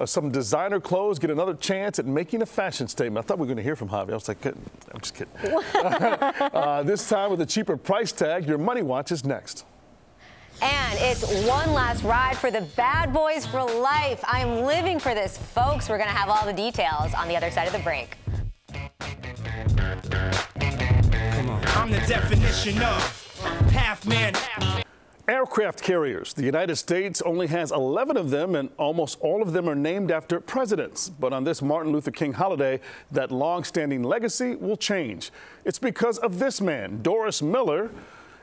Uh, some designer clothes get another chance at making a fashion statement. I thought we were going to hear from Javi. I was like, I'm just kidding. uh, this time with a cheaper price tag, your money watch is next. And it's one last ride for the bad boys for life. I am living for this, folks. We're going to have all the details on the other side of the break. I'm the definition of half man. Aircraft carriers. The United States only has 11 of them, and almost all of them are named after presidents. But on this Martin Luther King holiday, that long-standing legacy will change. It's because of this man, Doris Miller.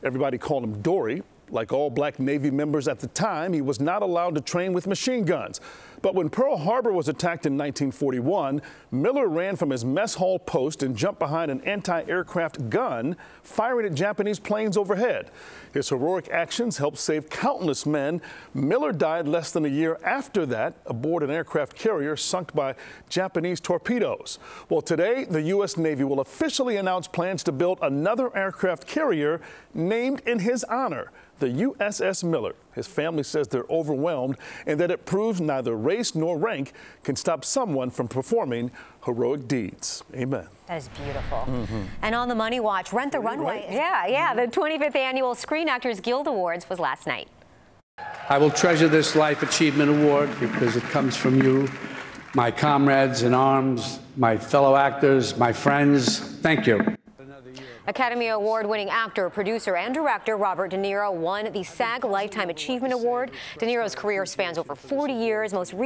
Everybody called him Dorie. Like all black Navy members at the time, he was not allowed to train with machine guns. But when Pearl Harbor was attacked in 1941, Miller ran from his mess hall post and jumped behind an anti-aircraft gun, firing at Japanese planes overhead. His heroic actions helped save countless men. Miller died less than a year after that aboard an aircraft carrier sunk by Japanese torpedoes. Well, today, the U.S. Navy will officially announce plans to build another aircraft carrier named in his honor the USS Miller. His family says they're overwhelmed and that it proves neither race nor rank can stop someone from performing heroic deeds. Amen. That is beautiful. Mm-hmm. And on the Money Watch, Rent the Runway. Right? Yeah, yeah. The 25th annual Screen Actors Guild Awards was last night. I will treasure this Life Achievement Award because it comes from you, my comrades in arms, my fellow actors, my friends. Thank you. Academy Award winning actor, producer, and director Robert De Niro won the SAG Lifetime Achievement Award. De Niro's career spans over 40 years, most recently